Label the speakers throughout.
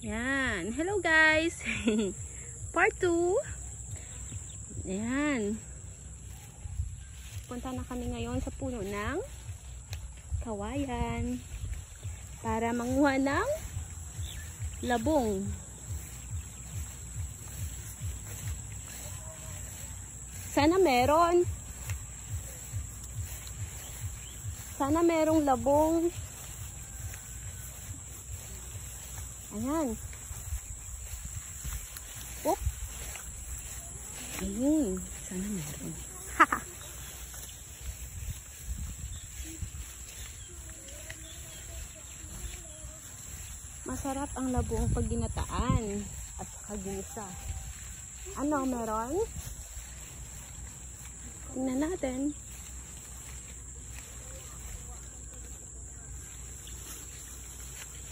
Speaker 1: Yan. Hello guys. Part 2. Yan. Punta na kami ngayon sa puno ng kawayan para manguha ng labong. Sana meron. Sana merong labong. Ayan. Oh. Ayun. Sana meron. Masarap ang labong pag ginataan at saka ginisa. Ano, meron? Tingnan natin.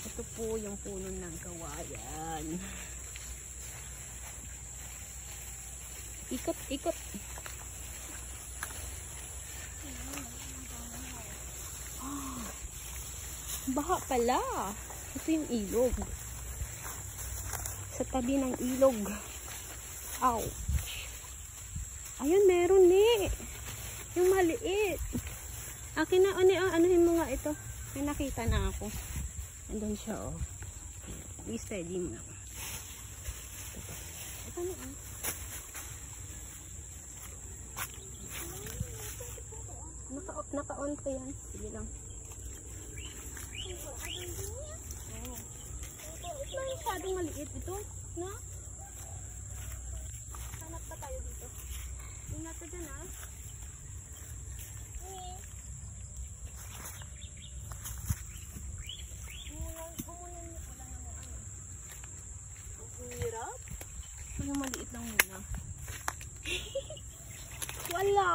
Speaker 1: Ito po yung puno ng kawayan. Ikot, ikot. Ah, Baha pala. Ito yung ilog. Sa tabi ng ilog. Ouch. Ayun, meron ni. Yung maliit. Akin na, ano, ano yung mga ito? May nakita na ako. Andun siya, oh. I-steady mo na. Ito na, oh. Naka, naka-on pa yan. Sige lang. Oh. Ito, masyadong maliit ito. Na? Hanap pa tayo dito. Ingat ka dyan, ah. Ang hirap. Yung maliit lang muna. Wala.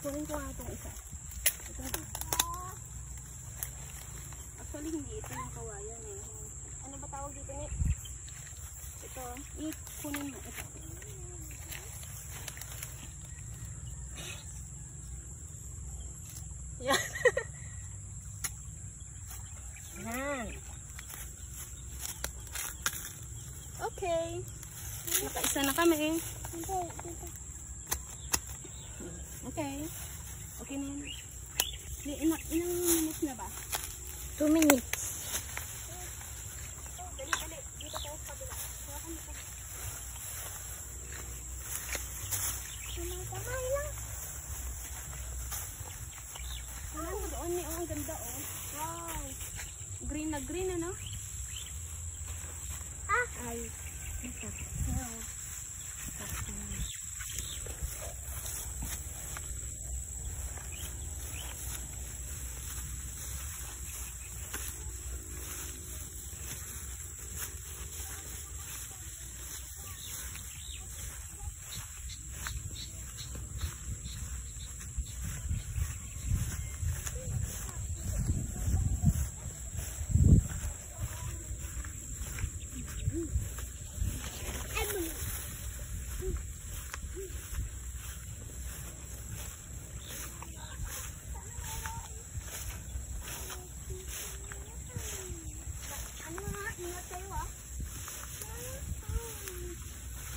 Speaker 1: Kunin ko nga itong isa. Ito na. Actually, hindi ito yung kawayan eh. Ano ba tawag dito ni? Ito. I-kunin mo ito. Yan. Yan. Okay. Nakaisa na kami. Okay. Okay na yan. Ilang, minutes na ba?
Speaker 2: 2 minutes.
Speaker 1: Ano doon ni? Oh, ang ganda oh. Wow. Green na green ano?
Speaker 2: Ah! Ay. Ito.
Speaker 1: Wow.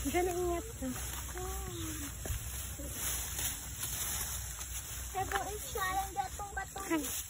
Speaker 2: Diyan na ingat ka. Pero isya lang datong batong.